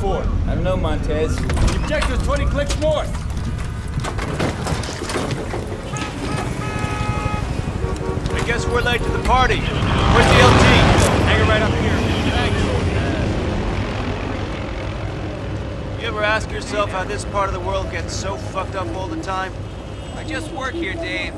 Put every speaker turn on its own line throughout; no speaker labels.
stopping for?
I don't know, Montes.
The objective's 20 clicks north.
I guess we're late to the party. Where's the LT?
Hang it right up here.
You ever ask yourself how this part of the world gets so fucked up all the time?
I just work here, Dave.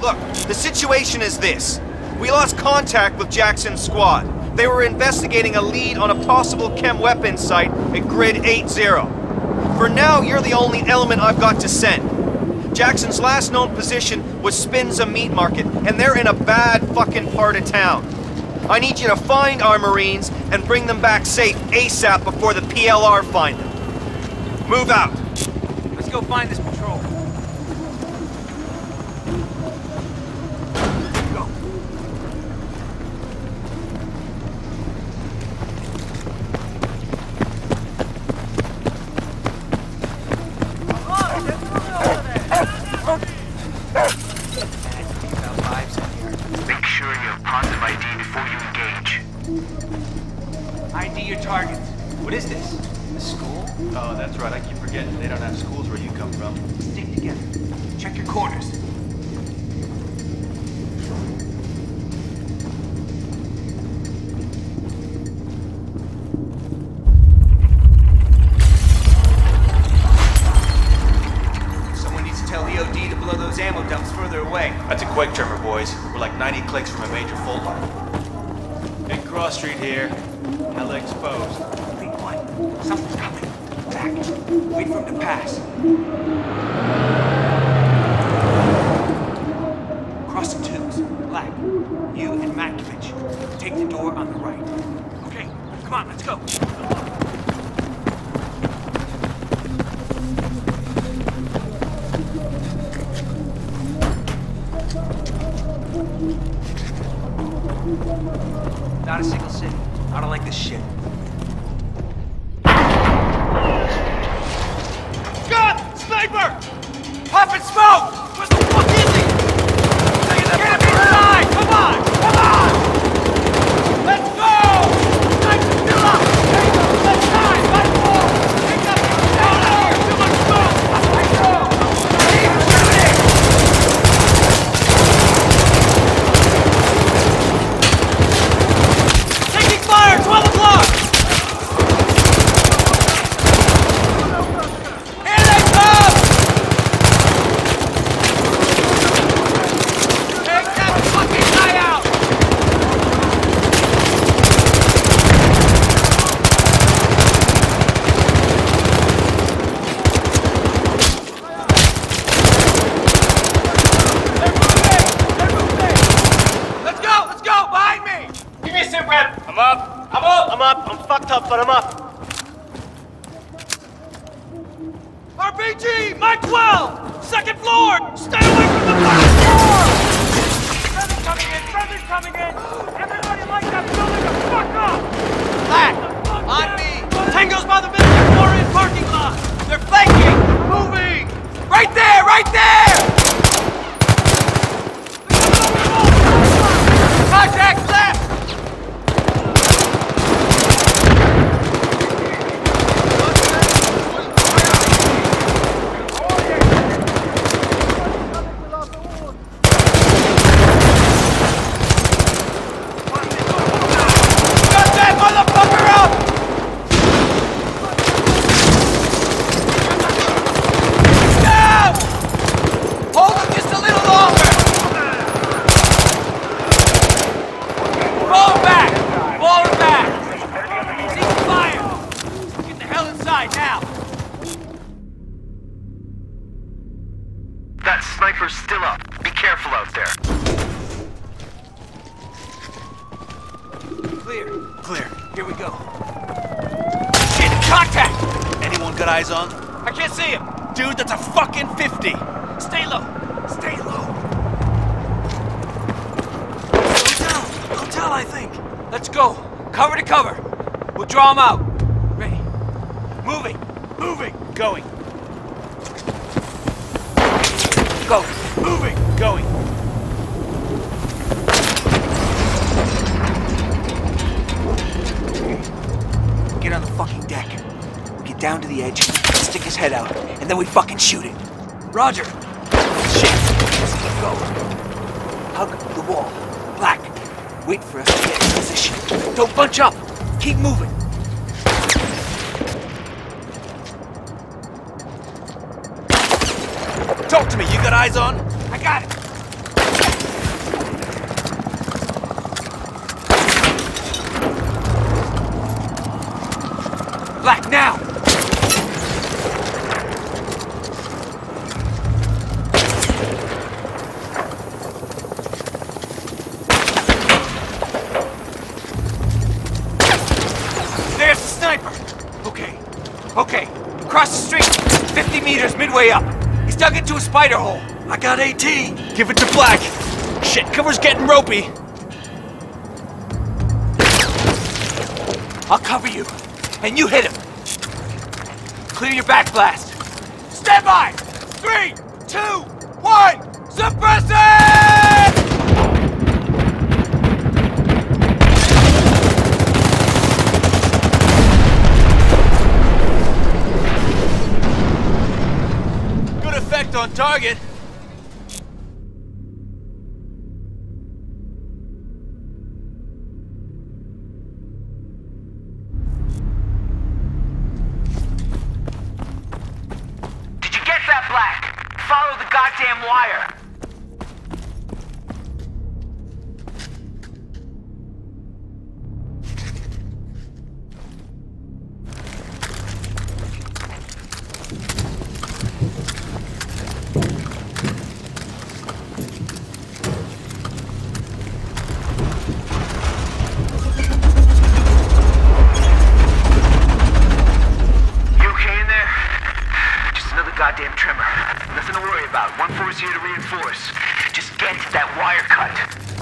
Look, the situation is this. We lost contact with Jackson's squad. They were investigating a lead on a possible chem weapon site at Grid 8-0. For now, you're the only element I've got to send. Jackson's last known position was Spinza Meat Market, and they're in a bad fucking part of town. I need you to find our Marines and bring them back safe ASAP before the PLR find them. Move out.
Let's go find this
clicks from a major fault line. Big cross street here. Hella exposed.
Be quiet. Something's coming. Back. Wait for him to pass. Not city. I don't like this shit. Gun! Sniper! Pop and smoke! Where the fuck is he? Get him inside! Come on! Come on! Let's go! Sniper still up! Let's die! Let's go! Take up! No, no! Too much smoke! Let's go! Keep shooting! Taking fire! 12 o'clock! Here they come! Take that fucking guy out! They're moving! They're moving! Let's go! Let's go! Behind me! Give me a sit rep! I'm up! I'm up! I'm up! I'm up, but I'm up! RPG! Mike 12! Second floor! Stay away from the first floor! Friendly coming in! Friendly coming in! Everybody like that building the fuck up! Black! On me! Tango's by the building! Floor in parking lot! They're flanking! Moving! Right there! Right there! Contact left! Got that motherfucker up! Down! Hold him just a little longer! Fall back! Fall back! Cease fire! Get the hell inside now!
That sniper's still up. Be careful out there.
Clear. Clear. Here we go. Shit! Contact!
Anyone got eyes on?
I can't see him!
Dude, that's a fucking 50!
Stay low! Stay low! Hotel! Hotel, I think! Let's go! Cover to cover! We'll draw him out! Ready? Moving! Moving!
Going.
Go. Moving.
Going.
Get on the fucking deck. Down to the edge, stick his head out, and then we fucking shoot it. Roger. Shit. Let's keep going. Hug the wall. Black. Wait for us to get in position. Don't bunch up. Keep moving.
Talk to me. You got eyes on?
Midway up. He's dug into a spider hole. I got 18.
Give it to Black. Shit, cover's getting ropey.
I'll cover you. And you hit him. Clear your back blast. Stand by! Three, two, one! Suppress it!
On target.
Did you get that, Black? Follow the goddamn wire. wire cut.